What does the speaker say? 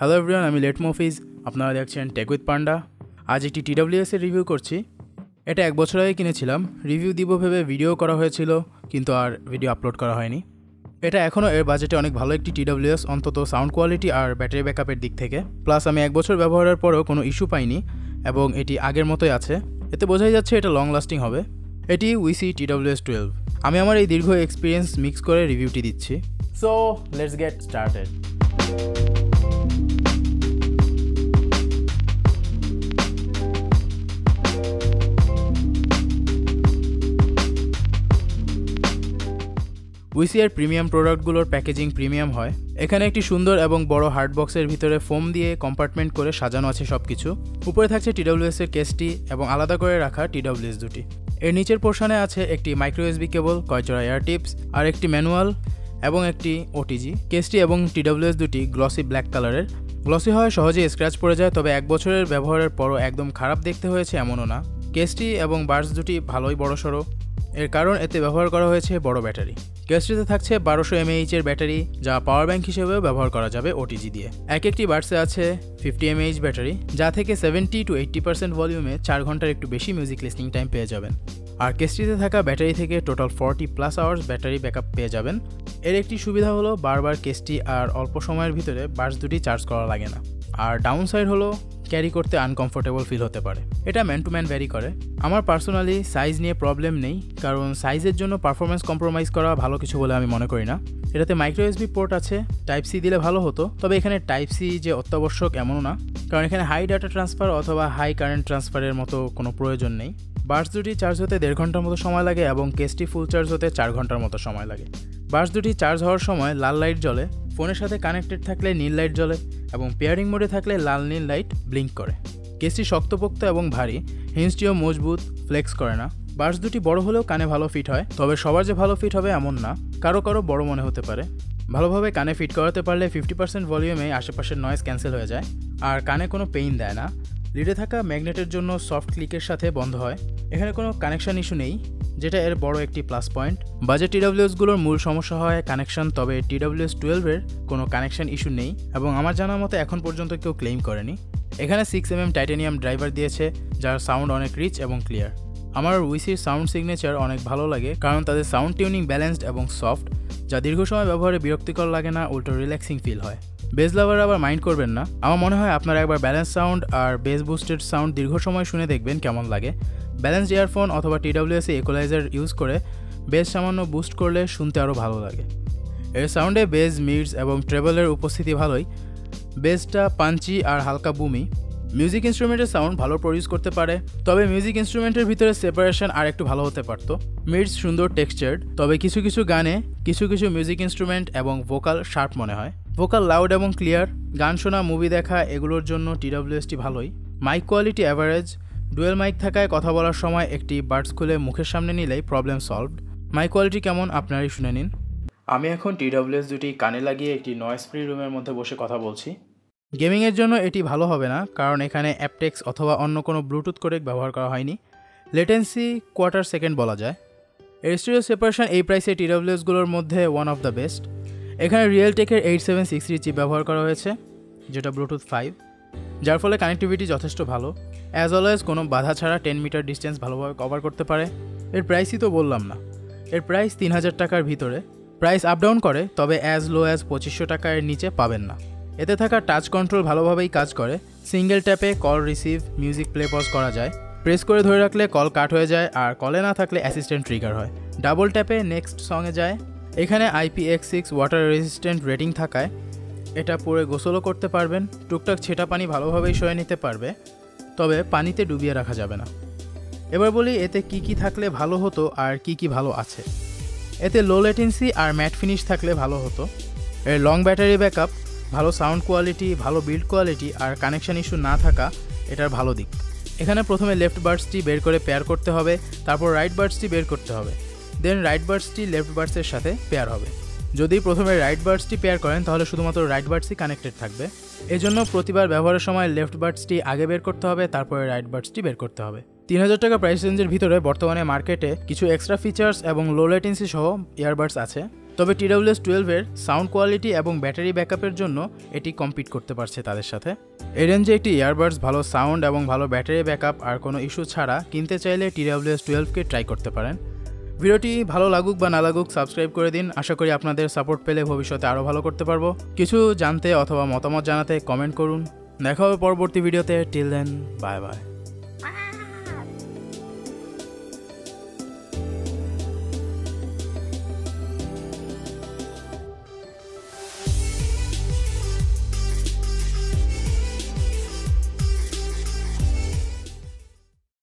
Hello everyone আমি লেট মফিজ আপনারা দেখছেন টেক উইথ পান্ডা আজ একটি টিডাব্লিউএস এর রিভিউ করছি। এটা এক বছর আগে কিনেছিলাম। রিভিউ দিব ভেবে ভিডিও করা হয়েছিল, কিন্তু আর ভিডিও আপলোড করা হয়নি। এটা এখনও এর বাজেটে অনেক ভালো একটি টিডাব্লিউএস অন্তত সাউন্ড কোয়ালিটি আর ব্যাটারি ব্যাকআপের দিক থেকে। প্লাস আমি এক বছর ব্যবহারের পরেও কোনো ইস্যু পাইনি, এবং এটি আগের মতোই আছে। এতে বোঝাই যাচ্ছে এটা লং লাস্টিং হবে। এটি উইসি টিডাব্লিউএস টুয়েলভ আমি আমার এই দীর্ঘ এক্সপিরিয়েন্স মিক্স করে রিভিউটি দিচ্ছি। সো লেটস গেট স্টার্টেড উইসিআর প্রিমিয়াম প্রোডাক্টগুলোর প্যাকেজিং প্রিমিয়াম হয়। এখানে একটি সুন্দর এবং বড় হার্ড বক্সের ভিতরে ফোম দিয়ে কম্পার্টমেন্ট করে সাজানো আছে সব কিছু উপরে থাকছে টিডাব্লিউএস এর কেসটি এবং আলাদা করে রাখা টিডাব্লিউএস দুটি। এর নিচের পোর্শনে আছে একটি মাইক্রো এসবি কেবল কয়চড়া এয়ার টিপস আর একটি ম্যানুয়াল এবং একটি ওটিজি কেসটি এবং টিডাব্লিউএস দুটি গ্লসি ব্ল্যাক কালারের গ্লসি হয় সহজেই স্ক্র্যাচ পড়ে যায়, তবে এক বছরের ব্যবহারের পরও একদম খারাপ দেখতে হয়েছে এমনও না। কেসটি এবং বার্স দুটি ভালোই বড়সড়। এর কারণ এতে ব্যবহার করা হয়েছে বড় ব্যাটারি। কেসটিতে থাকছে বারোশো এমএইচ এর ব্যাটারি, যা পাওয়ার ব্যাংক হিসেবেও ব্যবহার করা যাবে ওটিজি দিয়ে। এক একটি বার্সে আছে ফিফটি এমএইচ ব্যাটারি, যা থেকে সেভেন্টি টু এইট্টি পার্সেন্ট ভলিউমে চার ঘণ্টার একটু বেশি মিউজিক লিসনিং টাইম পেয়ে যাবেন। আর কেসটিতে থাকা ব্যাটারি থেকে total forty plus hours battery backup পেয়ে যাবেন। এর একটি সুবিধা হলো বারবার কেসটি আর অল্প সময়ের ভিতরে বার্স দুটি চার্জ করা লাগে না। আর ডাউন সাইড হলো ক্যারি করতে আনকমফোর্টেবল ফিল হতে পারে। এটা ম্যান টু ম্যান ভ্যারি করে। আমার পার্সোনালি সাইজ নিয়ে প্রবলেম নেই, কারণ সাইজের জন্য পারফরমেন্স কম্প্রোমাইজ করা ভালো কিছু বলে আমি মনে করি না। এটাতে মাইক্রো এসবি পোর্ট আছে টাইপ সি দিলে ভালো হতো, তবে এখানে টাইপ সি যে অত্যাবশ্যক এমনও না। কারণ এখানে হাই ডাটা ট্রান্সফার অথবা হাই কারেন্ট ট্রান্সফারের মতো কোনো প্রয়োজন নেই। বার্স দুটি চার্জ হতে দেড় ঘণ্টার মতো সময় লাগে এবং কেসটি ফুল চার্জ হতে চার ঘণ্টার মতো সময় লাগে। বার্স দুটি চার্জ হওয়ার সময় লাল লাইট জ্বলে ফোনের সাথে কানেক্টেড থাকলে নীল লাইট জ্বলে। এবং পেয়ারিং মোডে থাকলে লাল নীল লাইট ব্লিঙ্ক করে। কেসটি শক্তপোক্ত এবং ভারী হিন্সটিও মজবুত ফ্লেক্স করে না। বার্স দুটি বড় হলেও কানে ভালো ফিট হয়, তবে সবার যে ভালো ফিট হবে এমন না। কারও কারও বড় মনে হতে পারে। ভালোভাবে কানে ফিট করাতে পারলে ফিফটি পার্সেন্ট ভলিউমে আশেপাশের নয়েজ ক্যান্সেল হয়ে যায়, আর কানে কোনো পেইন দেয় না। লিডে থাকা ম্যাগনেটের জন্য সফট ক্লিকের সাথে বন্ধ হয়। এখানে কোনো কানেকশন ইস্যু নেই। যেটা এর বড় একটি প্লাস পয়েন্ট বাজেট টিডাব্লিউএসগুলোর মূল সমস্যা হয় কানেকশন তবে টিডাব্লিউএস টুয়েলভের কোনো কানেকশন ইস্যু নেই এবং আমার জানার মতো এখন পর্যন্ত কেউ ক্লেম করেনি। এখানে six M M titanium driver দিয়েছে, যার সাউন্ড অনেক রিচ এবং ক্লিয়ার আমার উইসির সাউন্ড সিগনেচার অনেক ভালো লাগে, কারণ তাদের সাউন্ড টিউনিং ব্যালেন্সড এবং সফট যা দীর্ঘ সময় ব্যবহারে বিরক্তিকর লাগে না, উল্টো রিল্যাক্সিং ফিল হয়। বেস লাভার আবার মাইন্ড করবেন না। আমার মনে হয় আপনারা একবার ব্যালেন্স সাউন্ড আর বেস বুস্টেড সাউন্ড দীর্ঘ সময় শুনে দেখবেন কেমন লাগে। ব্যালেন্সড ইয়ারফোন অথবা টিডাব্লিউএসি ইকোলাইজার ইউজ করে বেস সামান্য বুস্ট করলে শুনতে আরও ভালো লাগে। এর সাউন্ডে বেস মিডস এবং ট্রেবলের উপস্থিতি ভালোই। বেসটা পাঞ্চি আর হালকা বুমি মিউজিক ইনস্ট্রুমেন্টের সাউন্ড ভালো প্রডিউস করতে পারে, তবে মিউজিক ইনস্ট্রুমেন্টের ভিতরে সেপারেশন আর একটু ভালো হতে পারতো। মিডস সুন্দর টেক্সচার্ড তবে কিছু কিছু গানে কিছু কিছু মিউজিক ইনস্ট্রুমেন্ট এবং ভোকাল শার্প মনে হয়। ভোকাল লাউড এবং ক্লিয়ার গান শোনা মুভি দেখা এগুলোর জন্য টিডাব্লিউএসটি ভালোই। Mic quality average dual mic থাকায় কথা বলার সময় একটি বার্ডস খুলে মুখের সামনে নিলেই প্রবলেম সলভড। মাইক কোয়ালিটি কেমন আপনারই শুনে নিন। আমি এখন টিডাব্লিউএস দুটি কানে লাগিয়ে একটি নয়েস ফ্রি রুমের মধ্যে বসে কথা বলছি। গেমিংয়ের জন্য এটি ভালো হবে না কারণ এখানে অ্যাপটেক্স অথবা অন্য কোনো ব্লুটুথ কোডেক ব্যবহার করা হয়নি। লেটেন্সি কোয়ার্টার সেকেন্ড বলা যায়। এর স্টুডিও সেপারেশন এই প্রাইসে টিডাব্লিউএসগুলোর মধ্যে ওয়ান অফ দ্য বেস্ট এখানে রিয়েল টেকের eight seven six three chip ব্যবহার করা হয়েছে, যেটা ব্লুটুথ ফাইভ যার ফলে কানেক্টিভিটি যথেষ্ট ভালো। অ্যাজ অলওয়েজ কোনো বাধা ছাড়া টেন মিটার ডিস্টেন্স ভালোভাবে কভার করতে পারে। এর প্রাইসই তো বললাম না। এর প্রাইস তিন হাজার টাকার ভিতরে। প্রাইস আপ ডাউন করে, তবে অ্যাজ লো অ্যাজ পঁচিশশো টাকা এর নিচে পাবেন না। এতে থাকা টাচ কন্ট্রোল ভালোভাবেই কাজ করে। Single ট্যাপে call receive music play pause করা যায়। প্রেস করে ধরে রাখলে কল কাট হয়ে যায়, আর কলে না থাকলে অ্যাসিস্ট্যান্ট ট্রিগার হয়। ডাবল ট্যাপে নেক্সট সঙ্গে যায়। এখানে IP X six water resistant rating থাকায় এটা পরে গোসলও করতে পারবেন, টুকটাক ছেটা পানি ভালোভাবেই সয়ে নিতে পারবে, তবে পানিতে ডুবিয়ে রাখা যাবে না। এবার বলি এতে কি কি থাকলে ভালো হতো আর কি কি ভালো আছে। এতে লো লেটেন্সি আর ম্যাট ফিনিশ থাকলে ভালো হতো। এর লং ব্যাটারি ব্যাকআপ ভালো সাউন্ড কোয়ালিটি ভালো বিল্ড কোয়ালিটি আর কানেকশান ইস্যু না থাকা এটার ভালো দিক। এখানে প্রথমে লেফট বার্ডসটি বের করে পেয়ার করতে হবে, তারপর রাইট বার্ডসটি বের করতে হবে। দেন রাইট বার্ডসটি লেফট বার্ডসের সাথে পেয়ার হবে। যদি প্রথমে রাইট বার্ডসটি পেয়ার করেন, তাহলে শুধুমাত্র রাইট বার্ডসই কানেক্টেড থাকবে। এজন্য প্রতিবার ব্যবহারের সময় লেফট বার্ডসটি আগে বের করতে হবে, তারপরে রাইট বার্ডসটি বের করতে হবে। তিন হাজার টাকা প্রাইস রেঞ্জের ভিতরে বর্তমানে মার্কেটে কিছু এক্সট্রা ফিচার্স এবং লো লেটেন্সি সহ ইয়ারবাডস আছে। তবে টিডাব্লিউএস টুয়েলভের সাউন্ড কোয়ালিটি এবং ব্যাটারি ব্যাকআপের জন্য এটি কম্পিট করতে পারছে তাদের সাথে। এই রেঞ্জে একটি ইয়ারবাডস ভালো সাউন্ড এবং ভালো ব্যাটারি ব্যাকআপ আর কোনো ইস্যু ছাড়া কিনতে চাইলে টিডাব্লিউএস টুয়েলভকে ট্রাই করতে পারেন। ভিডিওটি ভালো লাগুক বা না লাগুক সাবস্ক্রাইব করে দিন। আশা করি আপনাদের সাপোর্ট পেলে ভবিষ্যতে আরও ভালো করতে পারব। কিছু জানতে অথবা মতামত জানাতে কমেন্ট করুন। দেখা হবে পরবর্তী ভিডিওতে। Till then bye bye